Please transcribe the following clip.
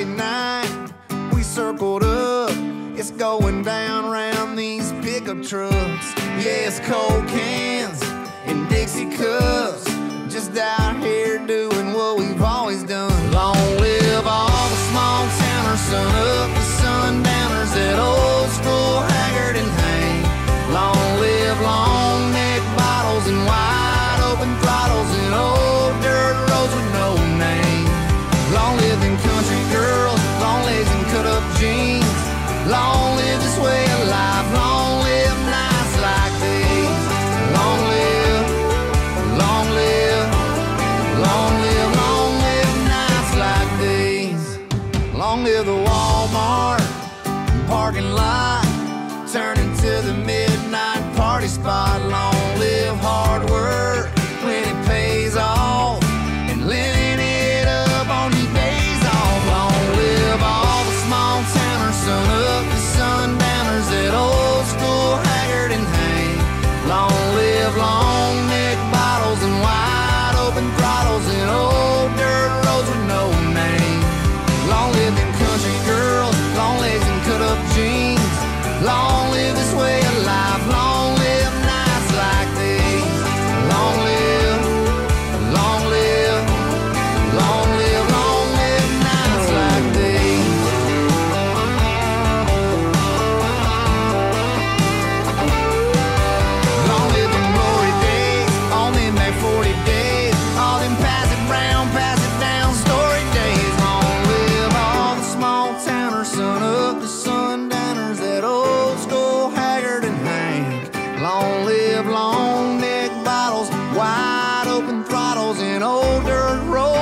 Friday night, we circled up. It's going down round these pickup trucks. Yeah, it's cold cans and Dixie cups. Just out here doing what we've always done. Long live all the small towners, son parking lot, turn into the midnight party spot. Long live hard work when it pays off, and living it up on these days off. Long live all the small towners, sun up and sundowners, that old school haggard and Hank. Long live long. wide open throttles in old dirt roads.